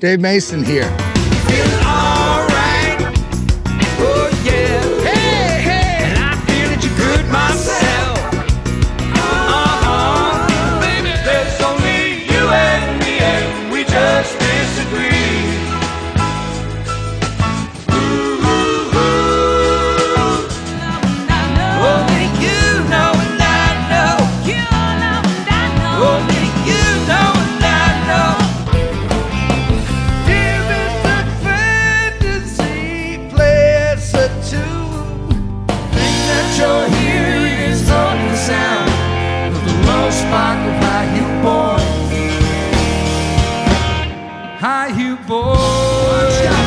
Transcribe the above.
Dave Mason here. Hi, you boys.